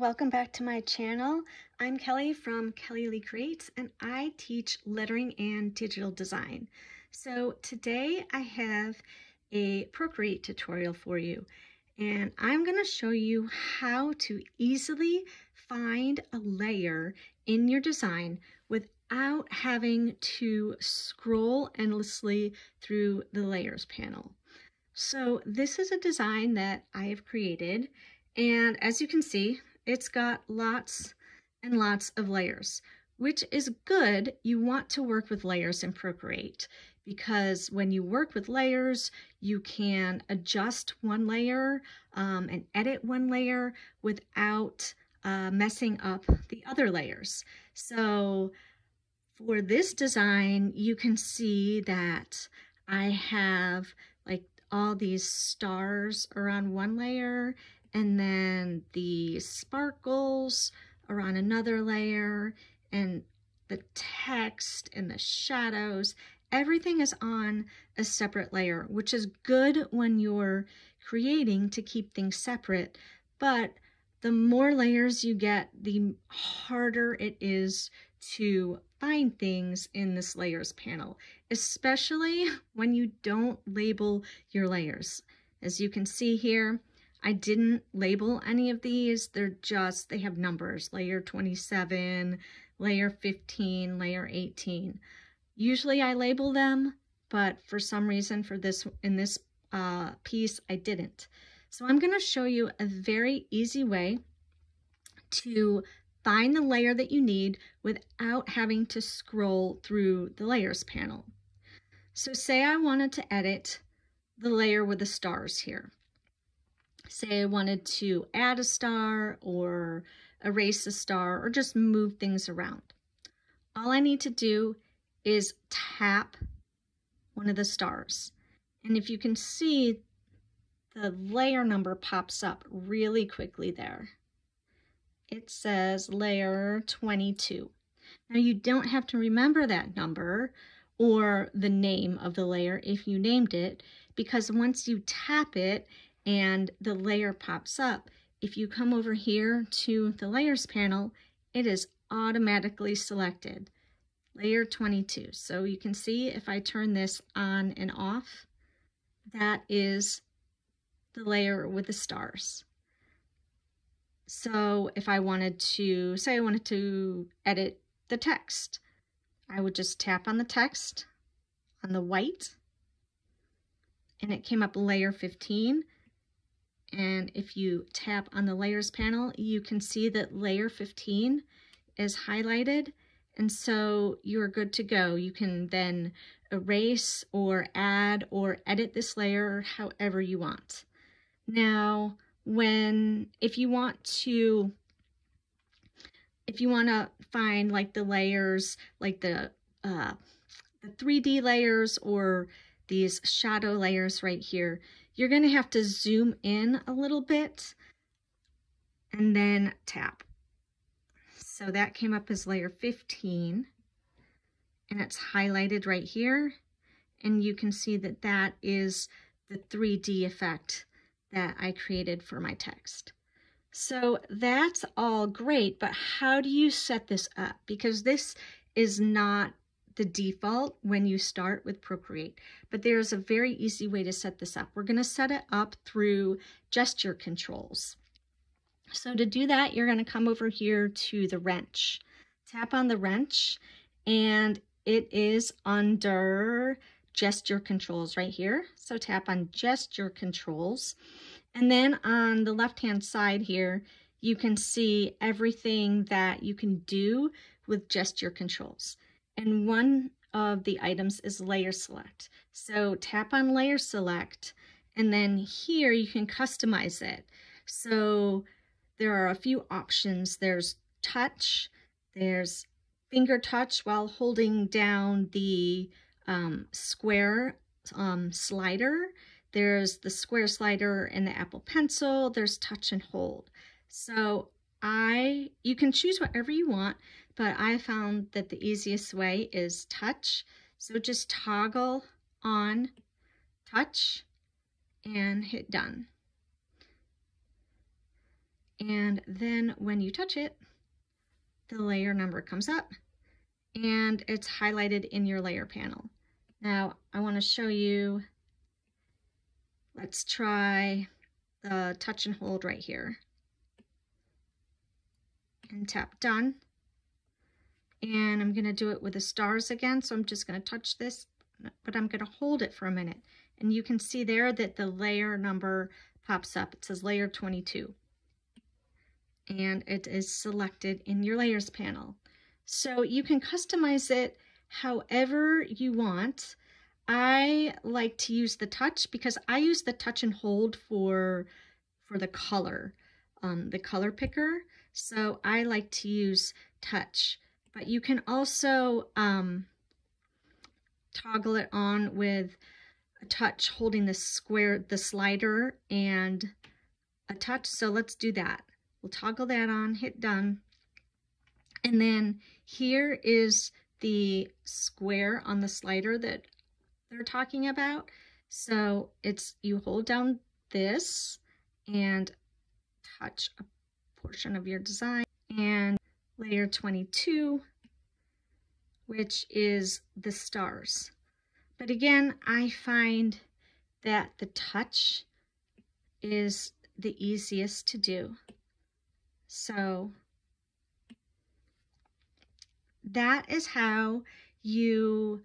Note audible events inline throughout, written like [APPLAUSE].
welcome back to my channel. I'm Kelly from Kelly Leigh Creates and I teach lettering and digital design. So today I have a Procreate tutorial for you and I'm going to show you how to easily find a layer in your design without having to scroll endlessly through the layers panel. So this is a design that I have created and as you can see, it's got lots and lots of layers, which is good. You want to work with layers in Procreate because when you work with layers, you can adjust one layer um, and edit one layer without uh, messing up the other layers. So for this design, you can see that I have like all these stars are on one layer and then the sparkles are on another layer and the text and the shadows everything is on a separate layer which is good when you're creating to keep things separate. But the more layers you get the harder it is to find things in this layers panel especially [LAUGHS] when you don't label your layers. As you can see here I didn't label any of these. They're just, they have numbers, layer 27, layer 15, layer 18. Usually I label them, but for some reason for this, in this uh, piece, I didn't. So I'm gonna show you a very easy way to find the layer that you need without having to scroll through the layers panel. So say I wanted to edit the layer with the stars here say I wanted to add a star or erase a star or just move things around. All I need to do is tap one of the stars. And if you can see, the layer number pops up really quickly there. It says layer 22. Now you don't have to remember that number or the name of the layer if you named it, because once you tap it, and the layer pops up. If you come over here to the layers panel, it is automatically selected, layer 22. So you can see if I turn this on and off, that is the layer with the stars. So if I wanted to, say I wanted to edit the text, I would just tap on the text on the white and it came up layer 15 and if you tap on the layers panel, you can see that layer 15 is highlighted. And so you're good to go. You can then erase or add or edit this layer however you want. Now, when, if you want to, if you want to find like the layers, like the, uh, the 3D layers or these shadow layers right here, you're going to have to zoom in a little bit and then tap. So that came up as layer 15 and it's highlighted right here. And you can see that that is the 3D effect that I created for my text. So that's all great, but how do you set this up? Because this is not the default when you start with Procreate, but there's a very easy way to set this up. We're going to set it up through gesture controls. So to do that, you're going to come over here to the wrench. Tap on the wrench and it is under gesture controls right here. So tap on gesture controls. And then on the left-hand side here, you can see everything that you can do with gesture controls and one of the items is layer select. So tap on layer select and then here you can customize it. So there are a few options. There's touch, there's finger touch while holding down the um, square um, slider. There's the square slider and the Apple Pencil. There's touch and hold. So I, you can choose whatever you want, but I found that the easiest way is touch. So just toggle on touch and hit done. And then when you touch it, the layer number comes up and it's highlighted in your layer panel. Now I want to show you, let's try the touch and hold right here. And tap done. And I'm going to do it with the stars again. So I'm just going to touch this, but I'm going to hold it for a minute. And you can see there that the layer number pops up. It says layer 22. And it is selected in your layers panel. So you can customize it however you want. I like to use the touch because I use the touch and hold for, for the color, um, the color picker. So I like to use touch, but you can also um, toggle it on with a touch holding the square, the slider and a touch. So let's do that. We'll toggle that on, hit done. And then here is the square on the slider that they're talking about. So it's you hold down this and touch a portion of your design and layer 22 which is the stars. But again, I find that the touch is the easiest to do. So that is how you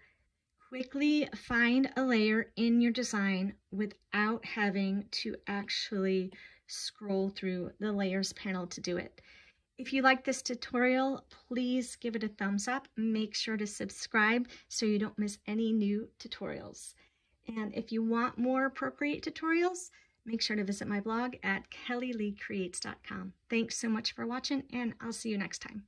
quickly find a layer in your design without having to actually scroll through the layers panel to do it. If you like this tutorial, please give it a thumbs up. Make sure to subscribe so you don't miss any new tutorials. And if you want more Procreate tutorials, make sure to visit my blog at kellyleighcreates.com. Thanks so much for watching, and I'll see you next time.